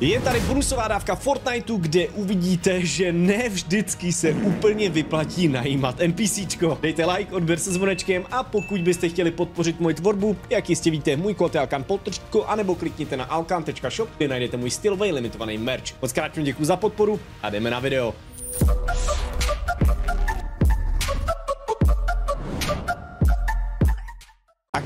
Je tady bonusová dávka Fortniteu, kde uvidíte, že ne vždycky se úplně vyplatí najímat NPCčko. Dejte like, odběr se zvonečkem a pokud byste chtěli podpořit moji tvorbu, jak jistě víte, můj kód je Alkan Poltržko, anebo klikněte na alkan.shop, kde najdete můj stylový limitovaný merch. Moc krát děkuji za podporu a jdeme na video.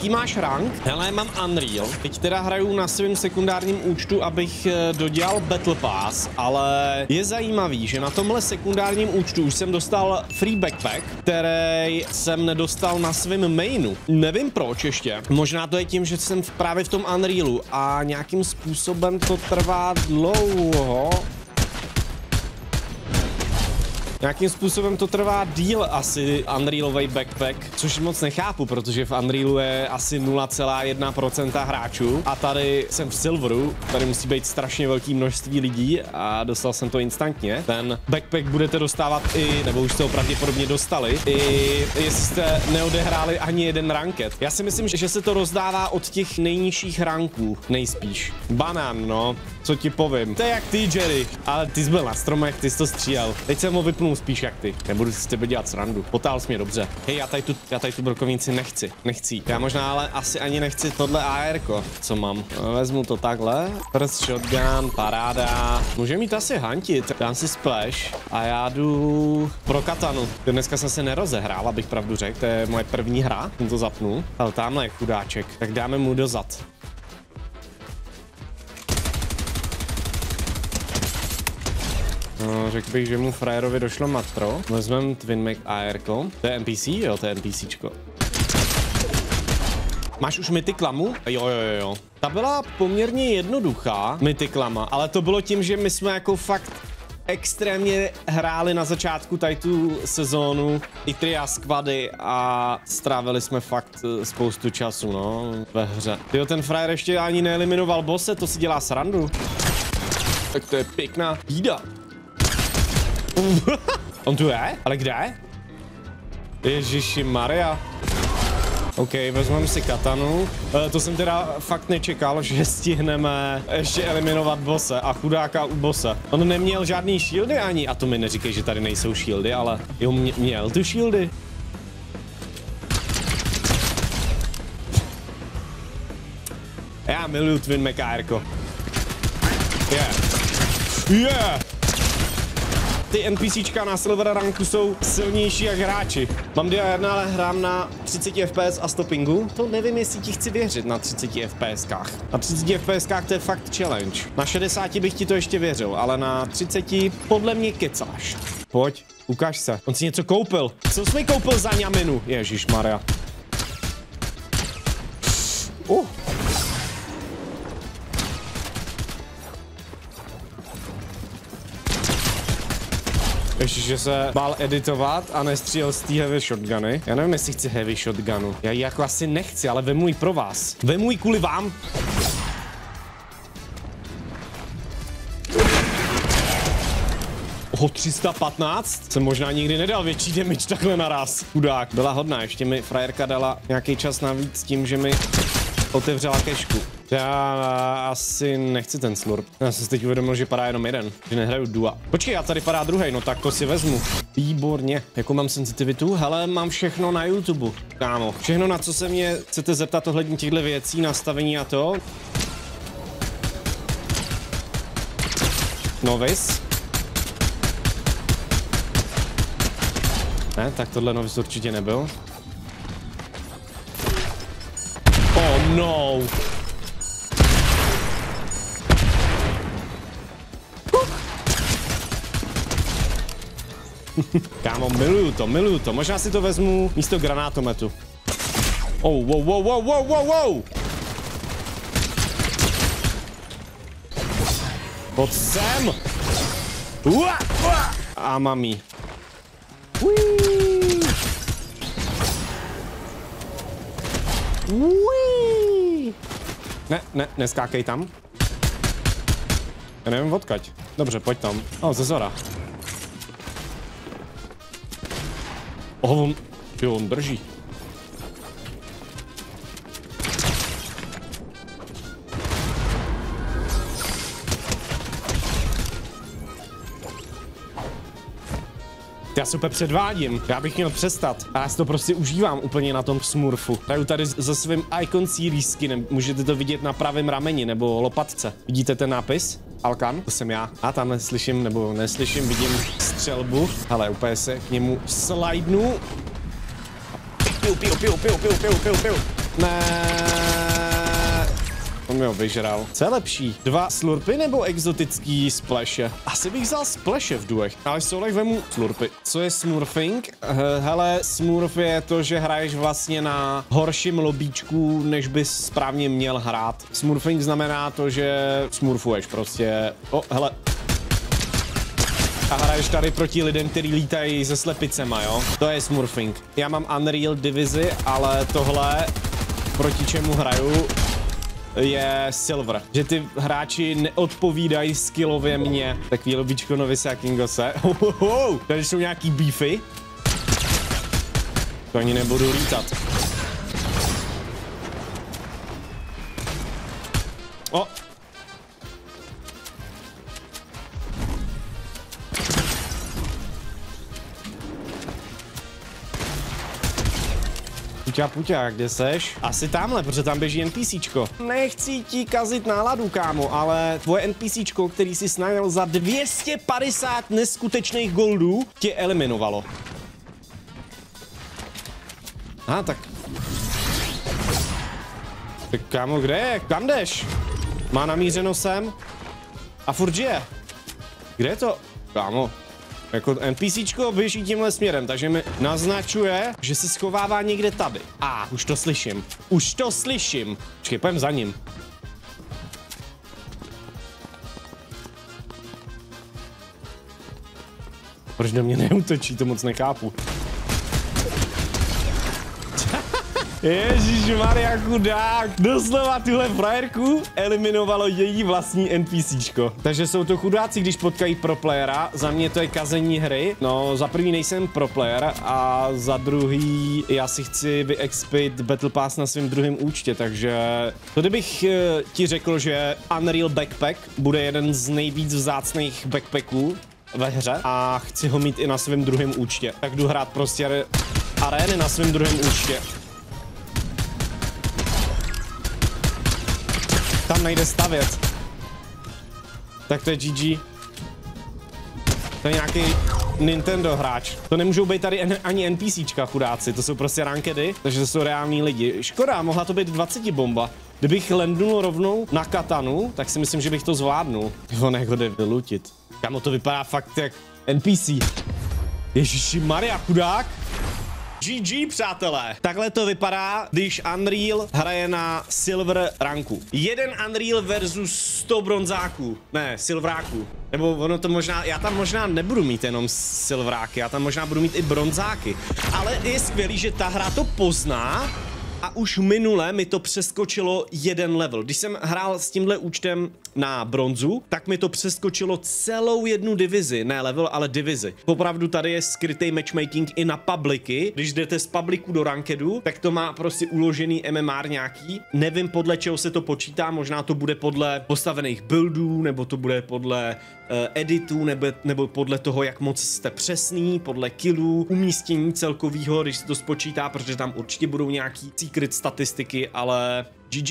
Jaký máš rank? Hele, mám Unreal. Teď teda hraju na svém sekundárním účtu, abych eh, dodělal Battle Pass, ale je zajímavý, že na tomhle sekundárním účtu už jsem dostal free backpack, který jsem nedostal na svém mainu. Nevím proč ještě. Možná to je tím, že jsem právě v tom Unrealu a nějakým způsobem to trvá dlouho. Nějakým způsobem to trvá díl asi Unrealový backpack, což moc nechápu, protože v Unrealu je asi 0,1% hráčů a tady jsem v Silveru, tady musí být strašně velký množství lidí a dostal jsem to instantně. Ten backpack budete dostávat i, nebo už jste ho pravděpodobně dostali, i jestli jste neodehráli ani jeden ranket. Já si myslím, že se to rozdává od těch nejnižších ranků, nejspíš. Banán, no, co ti povím. To je jak ty, Jerry, ale ty jsi byl na stromech, ty jsi to střílel. Teď jsem ho vypnul spíš jak ty. Nebudu si s tebe dělat srandu. Potál jsi mě dobře. Hej, já tady tu, já tady tu brokovnici nechci. Nechci. Já možná ale asi ani nechci tohle AR, co mám. Vezmu to takhle. Prst, shotgun, paráda. Může mít asi hantit. Dám si splash a já jdu pro katanu. Dneska jsem se nerozehrál, abych pravdu řekl. To je moje první hra. Jsem to zapnu. Ale tamhle je chudáček. Tak dáme mu dozad. No, řekl bych, že mu frajerovi došlo matro. Vezmeme Twin Mac AR. To je NPC? Jo, to je NPCčko. Máš už mytiklamu? Jo, jo, jo, jo. Ta byla poměrně jednoduchá, mytiklama, ale to bylo tím, že my jsme jako fakt extrémně hráli na začátku tady tu sezónu i tria squady a strávili jsme fakt eh, spoustu času, no, ve hře. Jo, ten frajer ještě ani neeliminoval bose, to si dělá srandu. Tak to je pěkná bída. On tu je? Ale kde? Ježiši Maria. OK, vezmeme si katanu. E, to jsem teda fakt nečekal, že stihneme ještě eliminovat bose a chudáka u bose. On neměl žádný shieldy ani, a to mi neříkej, že tady nejsou shieldy, ale jo, mě, měl tu shieldy. Já miluju Twin Mekárko. Yeah. Yeah ty NPCčka na silver ranku jsou silnější jak hráči. Mám dia 1, ale hrám na 30 FPS a stoppingu. To nevím, jestli ti chci věřit na 30 FPSkách. Na 30 FPSkách to je fakt challenge. Na 60 bych ti to ještě věřil, ale na 30 podle mě kecáš. Pojď, ukáž se. On si něco koupil. Co jsi mi koupil za ňaminu? Ježíš Maria. Ještě, že se bál editovat a nestřílel z té heavy shotguny. Já nevím, jestli chci heavy shotgunu. Já ji jako asi nechci, ale vemu ji pro vás. Vemu ji kvůli vám. O 315? Jsem možná nikdy nedal větší damage takhle naraz. Chudák. Byla hodná, ještě mi frajerka dala nějaký čas navíc tím, že mi otevřela kešku. Já asi nechci ten slurp. Já jsem si teď uvědomil, že padá jenom jeden, že nehraju dua. Počkej, já tady padá druhý, no tak to si vezmu. Výborně. Jakou mám sensitivitu? Hele, mám všechno na YouTube, kámo. Všechno, na co se mě chcete zeptat ohledně těchto věcí, nastavení a to. Novis. Ne, tak tohle novis určitě nebyl. Oh no! Kámo, miluju to, miluju to. Možná si to vezmu místo granátometu. Oh, wow, wow, wow, wow, wow, wow! Pojď sem! Ua, ua. A mami. Ne, ne, neskákej tam. Já nevím odkaď. Dobře, pojď tam. O, oh, ze zora. On, jo, on drží. Já úplně předvádím. Já bych měl přestat. A já si to prostě užívám úplně na tom smurfu. Hraju tady se svým Icon Series skinem. Můžete to vidět na pravém rameni nebo lopatce. Vidíte ten nápis? Alkan, to jsem já. A tam neslyším, nebo neslyším, vidím střelbu. Ale úplně se k němu slidnu. Piu, piu, piu, piu, piu, piu, piu, piu. Ne. On ho vyžral. Co je lepší? Dva slurpy nebo exotický splashe? Asi bych vzal splashe v duech, ale v solech vemu slurpy. Co je smurfing? Hele, smurf je to, že hraješ vlastně na horším lobíčku, než bys správně měl hrát. Smurfing znamená to, že smurfuješ prostě. O, hele, a hraješ tady proti lidem, kteří lítají se slepicema, jo? To je smurfing. Já mám Unreal Divizi, ale tohle, proti čemu hraju, je Silver. Že ty hráči neodpovídají skillově mě. Takový lobičko Novisa Kingose. Tady jsou nějaký beefy. To ani nebudu lítat. Puťa, puťa, kde seš? Asi tamhle, protože tam běží NPCčko. Nechci ti kazit náladu, kámo, ale tvoje NPCčko, který si snajil za 250 neskutečných goldů, tě eliminovalo. A ah, tak. Tak kámo, kde je? Kam jdeš? Má namířeno sem? A furt žije. Kde je to? Kámo, jako NPCčko běží tímhle směrem, takže mi naznačuje, že se schovává někde tady. A, ah, už to slyším. Už to slyším. Počkej, pojďme za ním. Proč do mě neutočí, to moc nechápu. Ježíš Maria chudák. Doslova tuhle frajerku eliminovalo její vlastní NPCčko. Takže jsou to chudáci, když potkají pro playera. Za mě to je kazení hry. No, za první nejsem pro player a za druhý já si chci vyexpit Battle Pass na svém druhém účtě, takže to kdybych uh, ti řekl, že Unreal Backpack bude jeden z nejvíc vzácných backpacků ve hře a chci ho mít i na svém druhém účtě, tak jdu hrát prostě arény na svém druhém účtě. Tam nejde stavět. Tak to je GG. To je nějaký Nintendo hráč. To nemůžou být tady ani NPCčka, chudáci, to jsou prostě rankedy, takže to jsou reální lidi. Škoda, mohla to být 20 bomba. Kdybych lendnul rovnou na katanu, tak si myslím, že bych to zvládnul. On jak ho jde vylutit. Kamo, to vypadá fakt jak NPC. Ježiši Maria, chudák. GG, přátelé. Takhle to vypadá, když Unreal hraje na Silver ranku. Jeden Unreal versus 100 bronzáků. Ne, silvráků. Nebo ono to možná, já tam možná nebudu mít jenom silvráky, já tam možná budu mít i bronzáky. Ale je skvělý, že ta hra to pozná a už minule mi to přeskočilo jeden level. Když jsem hrál s tímhle účtem na bronzu, tak mi to přeskočilo celou jednu divizi, ne level, ale divizi. Popravdu tady je skrytý matchmaking i na publiky. Když jdete z publiku do rankedu, tak to má prostě uložený MMR nějaký. Nevím podle čeho se to počítá, možná to bude podle postavených buildů, nebo to bude podle uh, editů, nebo, nebo podle toho, jak moc jste přesný, podle killů, umístění celkového, když se to spočítá, protože tam určitě budou nějaký secret statistiky, ale GG.